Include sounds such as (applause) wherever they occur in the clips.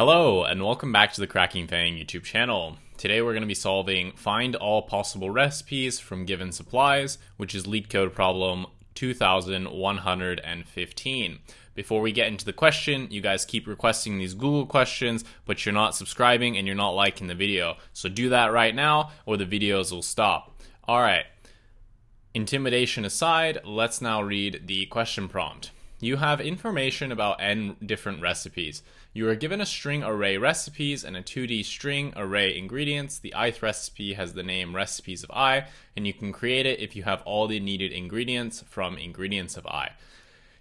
Hello, and welcome back to the Cracking FAANG YouTube channel. Today we're going to be solving find all possible recipes from given supplies, which is LeetCode problem 2115. Before we get into the question, you guys keep requesting these Google questions, but you're not subscribing and you're not liking the video. So do that right now or the videos will stop. All right. Intimidation aside, let's now read the question prompt. You have information about n different recipes. You are given a string array recipes and a 2D string array ingredients. The ith recipe has the name recipes of i, and you can create it if you have all the needed ingredients from ingredients of i.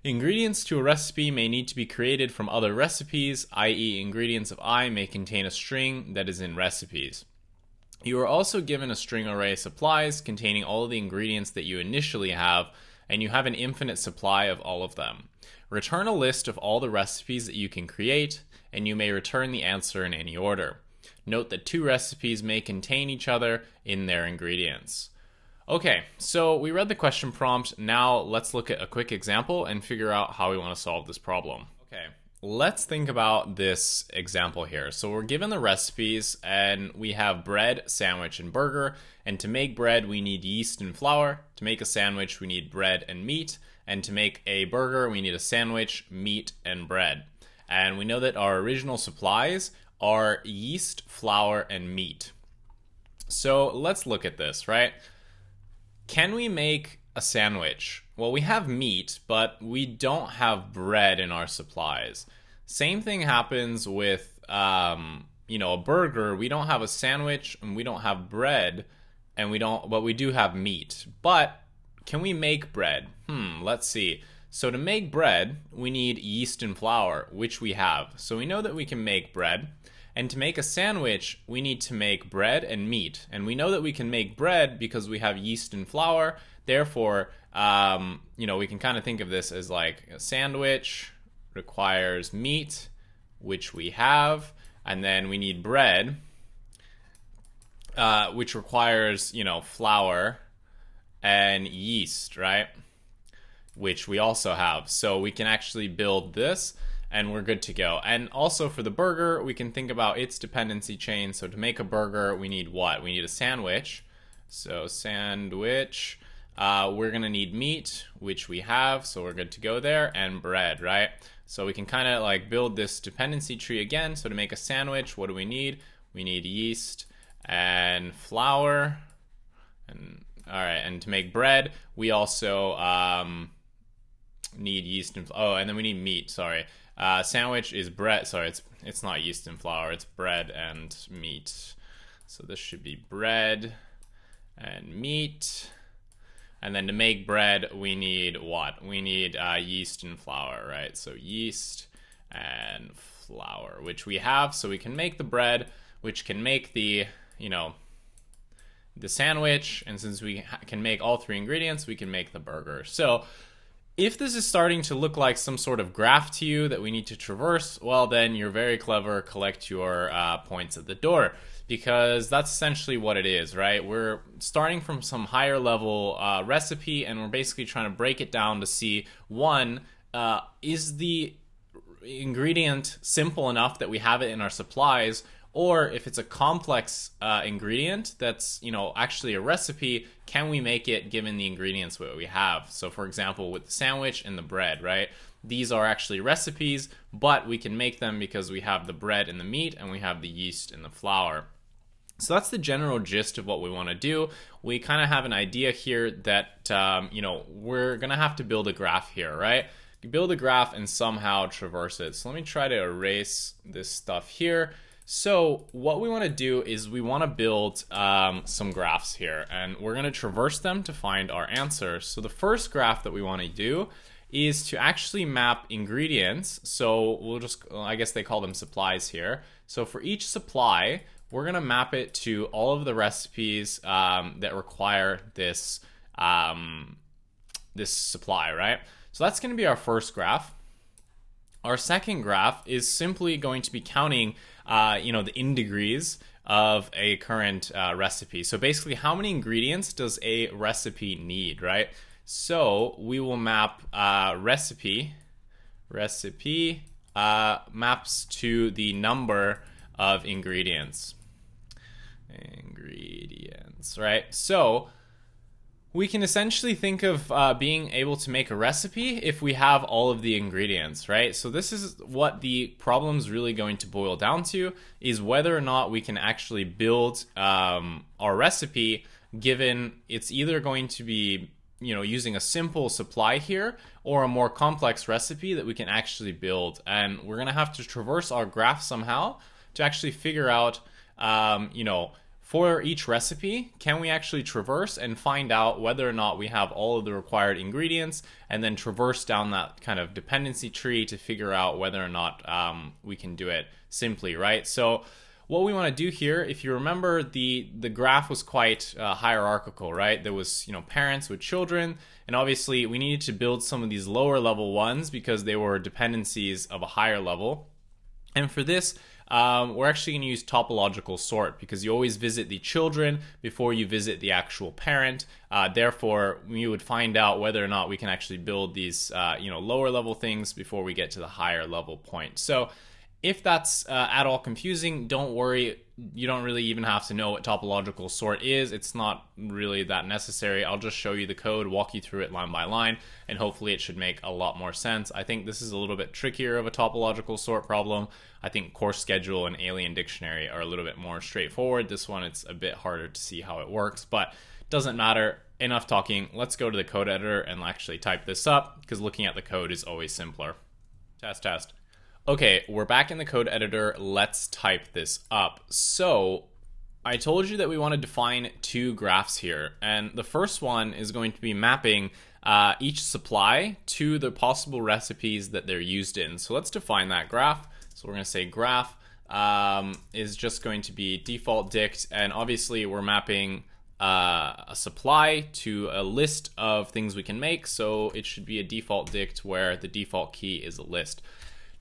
Ingredients to a recipe may need to be created from other recipes, i.e., ingredients of i may contain a string that is in recipes. You are also given a string array supplies containing all of the ingredients that you initially have, and you have an infinite supply of all of them. Return a list of all the recipes that you can create, and you may return the answer in any order. Note that two recipes may contain each other in their ingredients. Okay, so we read the question prompt. Now let's look at a quick example and figure out how we want to solve this problem. Okay, let's think about this example here. So we're given the recipes and we have bread, sandwich, and burger. And to make bread, we need yeast and flour. To make a sandwich, we need bread and meat. And to make a burger, we need a sandwich, meat, and bread. And we know that our original supplies are yeast, flour, and meat. So let's look at this, right? Can we make a sandwich? Well, we have meat, but we don't have bread in our supplies. Same thing happens with, um, you know, a burger. We don't have a sandwich, and we don't have bread, and we don't, but we do have meat. But can we make bread? Hmm, let's see. So to make bread, we need yeast and flour, which we have. So we know that we can make bread. And to make a sandwich, we need to make bread and meat. And we know that we can make bread because we have yeast and flour. Therefore, um, you know, we can kind of think of this as like a sandwich requires meat, which we have. And then we need bread, uh, which requires, you know, flour and yeast, right? Which we also have. So we can actually build this and we're good to go. And also for the burger, we can think about its dependency chain. So to make a burger, we need what? We need a sandwich. So sandwich. Uh, we're gonna need meat, which we have, so we're good to go there, and bread, right? So we can kind of like build this dependency tree again. So to make a sandwich, what do we need? We need yeast and flour, and all right, and to make bread, we also um, need yeast and oh, and then we need meat. Sorry, uh, sandwich is bread. Sorry, it's it's not yeast and flour. It's bread and meat. So this should be bread and meat. And then to make bread, we need what? We need uh, yeast and flour, right? So yeast and flour, which we have, so we can make the bread, which can make the you know the sandwich, and since we can make all three ingredients, we can make the burger. So if this is starting to look like some sort of graph to you that we need to traverse, well, then you're very clever. Collect your uh, points at the door because that's essentially what it is, right? We're starting from some higher level uh, recipe and we're basically trying to break it down to see one, uh, is the ingredient simple enough that we have it in our supplies? Or if it's a complex uh, ingredient that's you know actually a recipe can we make it given the ingredients that we have so for example with the sandwich and the bread right these are actually recipes but we can make them because we have the bread and the meat and we have the yeast and the flour so that's the general gist of what we want to do. We kind of have an idea here that, um, you know, we're going to have to build a graph here, right? Build a graph and somehow traverse it. So let me try to erase this stuff here. So what we want to do is we want to build um, some graphs here and we're going to traverse them to find our answers. So the first graph that we want to do is to actually map ingredients. So we'll just, I guess they call them supplies here. So for each supply, we're going to map it to all of the recipes um, that require this, um, this supply, right? So that's going to be our first graph. Our second graph is simply going to be counting uh, you know, the in degrees of a current uh, recipe. So basically, how many ingredients does a recipe need, right? So we will map uh, recipe, recipe uh, maps to the number of ingredients. Ingredients, right? So we can essentially think of uh, being able to make a recipe if we have all of the ingredients, right? So this is what the problem is really going to boil down to is whether or not we can actually build um, our recipe given it's either going to be you know using a simple supply here or a more complex recipe that we can actually build and we're going to have to traverse our graph somehow to actually figure out um, you know for each recipe, can we actually traverse and find out whether or not we have all of the required ingredients and then traverse down that kind of dependency tree to figure out whether or not um, we can do it simply, right? So what we want to do here, if you remember, the the graph was quite uh, hierarchical, right? There was you know parents with children, and obviously we needed to build some of these lower level ones because they were dependencies of a higher level. And for this, um, we're actually going to use topological sort because you always visit the children before you visit the actual parent. Uh, therefore, we would find out whether or not we can actually build these, uh, you know, lower level things before we get to the higher level point. So if that's uh, at all confusing, don't worry. You don't really even have to know what topological sort is. It's not really that necessary. I'll just show you the code, walk you through it line by line, and hopefully it should make a lot more sense. I think this is a little bit trickier of a topological sort problem. I think course schedule and alien dictionary are a little bit more straightforward. This one, it's a bit harder to see how it works, but doesn't matter. Enough talking. Let's go to the code editor and actually type this up because looking at the code is always simpler. Test, test. Okay, we're back in the code editor. Let's type this up. So I told you that we want to define two graphs here. And the first one is going to be mapping uh, each supply to the possible recipes that they're used in. So let's define that graph. So we're going to say graph um, is just going to be default dict. And obviously we're mapping uh, a supply to a list of things we can make. So it should be a default dict where the default key is a list.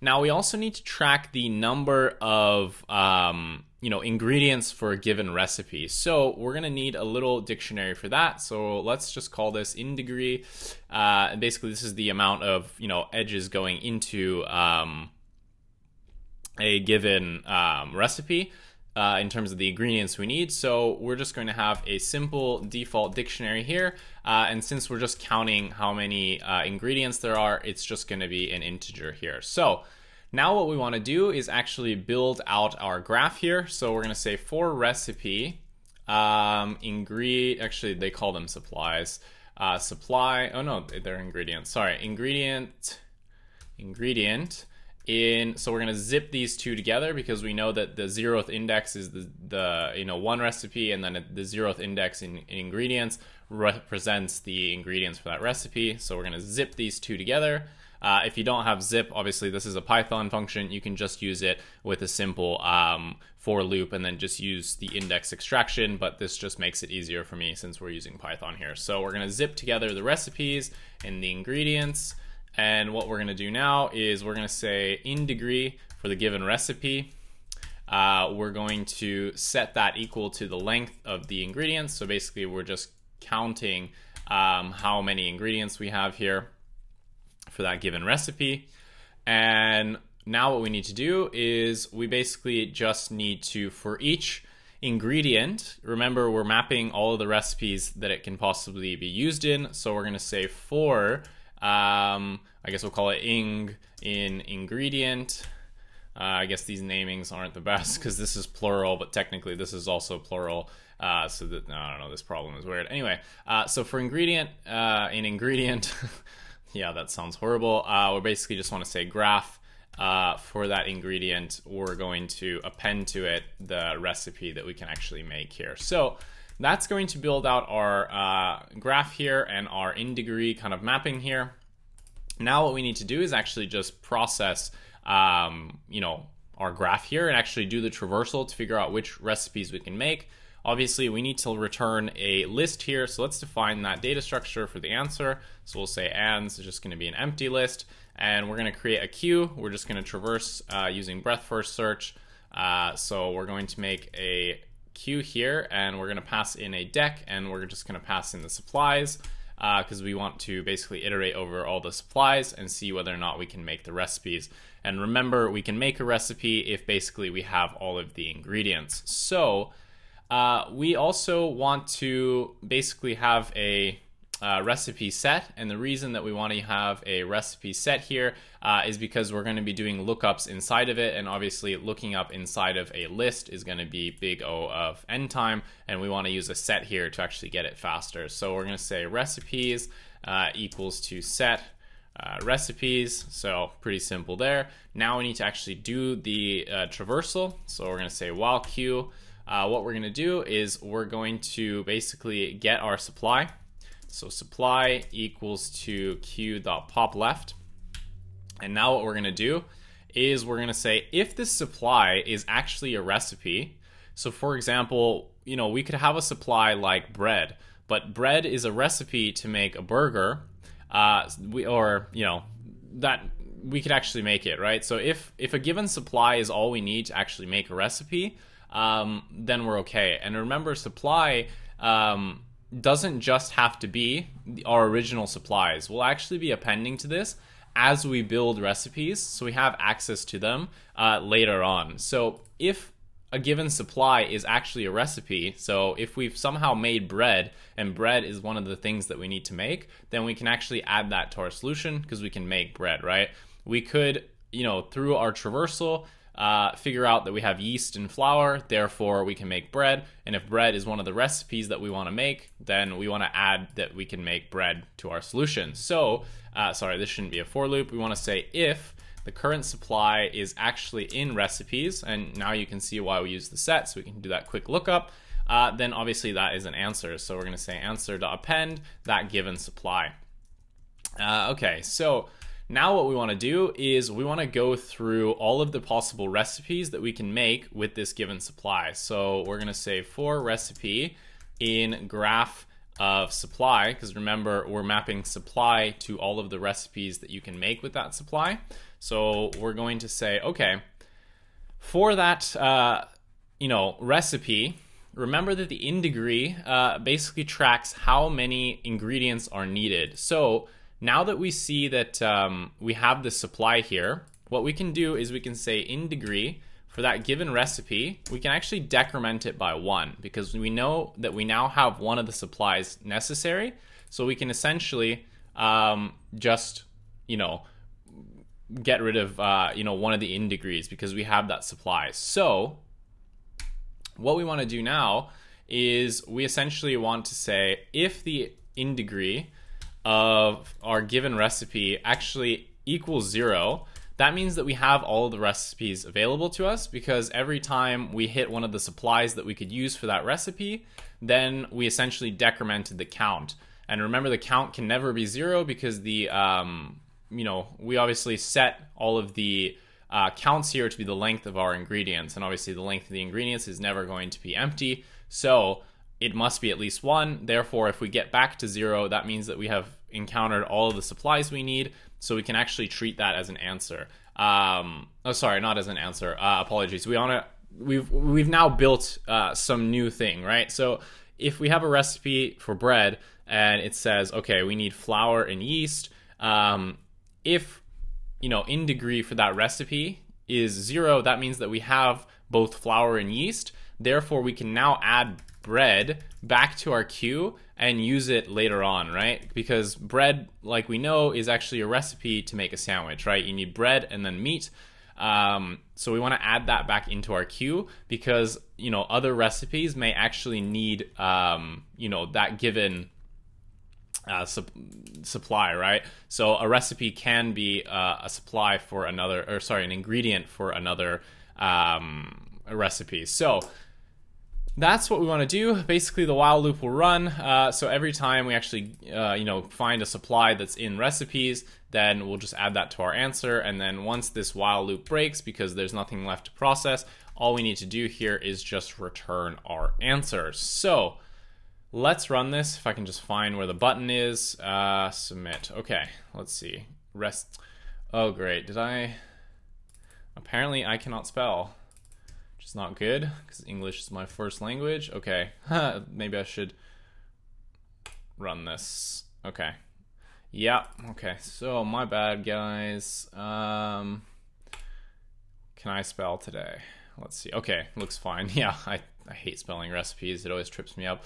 Now we also need to track the number of um, you know ingredients for a given recipe. So we're gonna need a little dictionary for that. So let's just call this indegree. Uh, and basically, this is the amount of you know edges going into um, a given um, recipe uh, in terms of the ingredients we need. So we're just going to have a simple default dictionary here. Uh, and since we're just counting how many uh, ingredients there are, it's just going to be an integer here. So now what we want to do is actually build out our graph here. So we're going to say for recipe, um, ingredient, actually they call them supplies. Uh, supply, oh no, they're ingredients. Sorry, ingredient, ingredient in so we're going to zip these two together because we know that the zeroth index is the, the you know one recipe and then the zeroth index in, in ingredients represents the ingredients for that recipe. So we're going to zip these two together. Uh, if you don't have zip obviously this is a python function. You can just use it with a simple um, for loop and then just use the index extraction but this just makes it easier for me since we're using python here. So we're going to zip together the recipes and the ingredients and what we're going to do now is we're going to say in degree for the given recipe. Uh, we're going to set that equal to the length of the ingredients. So basically, we're just counting um, how many ingredients we have here for that given recipe. And now what we need to do is we basically just need to, for each ingredient, remember we're mapping all of the recipes that it can possibly be used in. So we're going to say for um, I guess we'll call it ing in ingredient. Uh, I guess these namings aren't the (laughs) best because this is plural, but technically this is also plural. Uh, so that I don't know, this problem is weird. Anyway, uh, so for ingredient uh, in ingredient, (laughs) yeah, that sounds horrible. Uh, we basically just want to say graph. Uh, for that ingredient, we're going to append to it the recipe that we can actually make here. So that's going to build out our uh, graph here and our in degree kind of mapping here. Now what we need to do is actually just process, um, you know, our graph here and actually do the traversal to figure out which recipes we can make. Obviously, we need to return a list here, so let's define that data structure for the answer. So we'll say ands is just going to be an empty list, and we're going to create a queue. We're just going to traverse uh, using breadth first search. Uh, so we're going to make a queue here and we're going to pass in a deque and we're just going to pass in the supplies because uh, we want to basically iterate over all the supplies and see whether or not we can make the recipes. And remember, we can make a recipe if basically we have all of the ingredients. So uh, we also want to basically have a uh, recipe set. And the reason that we want to have a recipe set here uh, is because we're going to be doing lookups inside of it. And obviously, looking up inside of a list is going to be big O of n time. And we want to use a set here to actually get it faster. So we're going to say recipes uh, equals to set. Uh, recipes, so pretty simple there. Now we need to actually do the uh, traversal. So we're going to say while q. Uh, what we're going to do is we're going to basically get our supply. So supply equals to q dot pop left. And now what we're going to do is we're going to say if this supply is actually a recipe. So for example, you know, we could have a supply like bread, but bread is a recipe to make a burger. Uh, we, or, you know, that we could actually make it, right? So if if a given supply is all we need to actually make a recipe, um, then we're okay. And remember, supply um, doesn't just have to be our original supplies. We'll actually be appending to this as we build recipes, so we have access to them uh, later on. So if a given supply is actually a recipe, so if we've somehow made bread and bread is one of the things that we need to make, then we can actually add that to our solution because we can make bread, right? We could, you know, through our traversal, uh, figure out that we have yeast and flour, therefore we can make bread. And if bread is one of the recipes that we want to make, then we want to add that we can make bread to our solution. So, uh, sorry, this shouldn't be a for loop. We want to say if the current supply is actually in recipes, and now you can see why we use the set, so we can do that quick lookup. Uh, then obviously that is an answer. So we're going to say answer.append that given supply. Uh, okay, so now what we want to do is we want to go through all of the possible recipes that we can make with this given supply. So we're going to say for recipe in graph of supply, because remember we're mapping supply to all of the recipes that you can make with that supply. So we're going to say, okay, for that, uh, you know, recipe, remember that the in degree uh, basically tracks how many ingredients are needed. So now that we see that um, we have the supply here, what we can do is we can say in degree for that given recipe, we can actually decrement it by one because we know that we now have one of the supplies necessary. So we can essentially um, just, you know, get rid of, uh, you know, one of the in degrees because we have that supply. So what we want to do now is we essentially want to say if the in degree of our given recipe actually equals zero, that means that we have all the recipes available to us because every time we hit one of the supplies that we could use for that recipe, then we essentially decremented the count. And remember, the count can never be zero because the, um, you know, we obviously set all of the uh, counts here to be the length of our ingredients. And obviously, the length of the ingredients is never going to be empty. So it must be at least one. Therefore, if we get back to zero, that means that we have encountered all of the supplies we need, so we can actually treat that as an answer. Um, oh, sorry, not as an answer. Uh, apologies. We to. We've we've now built uh, some new thing, right? So if we have a recipe for bread and it says, okay, we need flour and yeast. Um, if you know in degree for that recipe is zero, that means that we have both flour and yeast. Therefore, we can now add bread back to our queue and use it later on, right? Because bread, like we know, is actually a recipe to make a sandwich, right? You need bread and then meat. Um, so we want to add that back into our queue because you know other recipes may actually need um, you know that given uh, su- supply, right? So a recipe can be uh, a supply for another, or sorry, an ingredient for another um, recipe. So that's what we want to do. Basically, the while loop will run. Uh, so every time we actually, uh, you know, find a supply that's in recipes, then we'll just add that to our answer. And then once this while loop breaks, because there's nothing left to process, all we need to do here is just return our answer. So let's run this. If I can just find where the button is, uh, submit. Okay, let's see. Rest. Oh, great. Did I? Apparently, I cannot spell which is not good because English is my first language. Okay, (laughs) maybe I should run this. Okay. Yeah. Okay. So my bad, guys. Um, can I spell today? Let's see. Okay, looks fine. (laughs) Yeah, I, I hate spelling recipes. It always trips me up.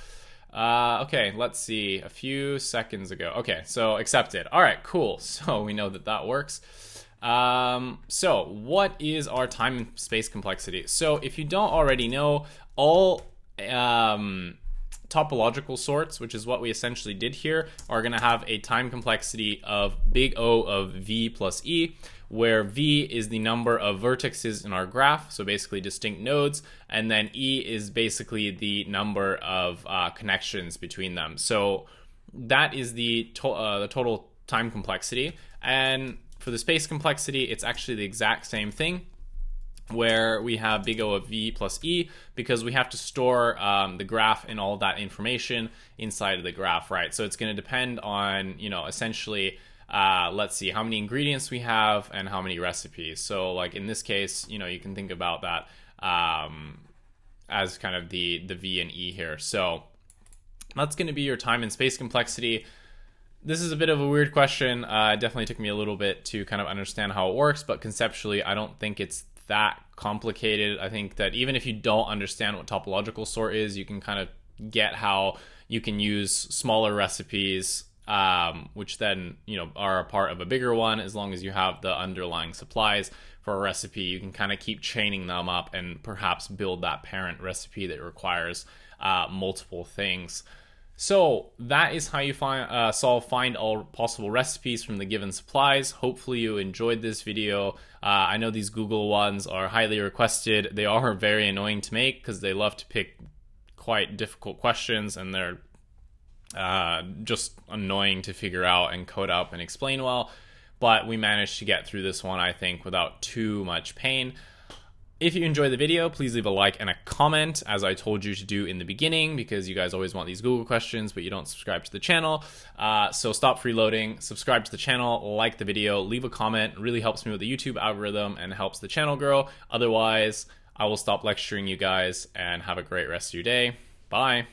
Uh, okay, let's see. A few seconds ago. Okay, so accepted. All right, cool. (laughs) So we know that that works. Um, so what is our time and space complexity? So if you don't already know, all um, topological sorts, which is what we essentially did here, are going to have a time complexity of big O of V plus E, where V is the number of vertices in our graph, so basically distinct nodes, and then E is basically the number of uh, connections between them. So that is the, to- uh, the total time complexity. And for the space complexity, it's actually the exact same thing where we have big O of V plus E because we have to store um, the graph and all that information inside of the graph, right? So it's going to depend on, you know, essentially, uh, let's see, how many ingredients we have and how many recipes. So, like in this case, you know, you can think about that um, as kind of the, the V and E here. So that's going to be your time and space complexity this is a bit of a weird question. Uh, it definitely took me a little bit to kind of understand how it works, but conceptually, I don't think it's that complicated. I think that even if you don't understand what topological sort is, you can kind of get how you can use smaller recipes, um, which then you know are a part of a bigger one. As long as you have the underlying supplies for a recipe, you can kind of keep chaining them up and perhaps build that parent recipe that requires uh, multiple things. So that is how you find uh, solve find all possible recipes from the given supplies. Hopefully you enjoyed this video. Uh, I know these Google ones are highly requested. They are (laughs) very annoying to make because they love to pick quite difficult questions and they're uh, just annoying to figure out and code up and explain well. But we managed to get through this one, I think, without too much pain. If you enjoy the video, please leave a like and a comment, as I told you to do in the beginning, because you guys always want these Google questions, but you don't subscribe to the channel. Uh, so stop freeloading, subscribe to the channel, like the video, leave a comment. It really helps me with the YouTube algorithm and helps the channel grow. Otherwise, I will stop lecturing you guys and have a great rest of your day. Bye.